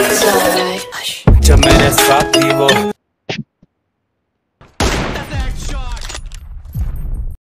जब मैं rap Vivo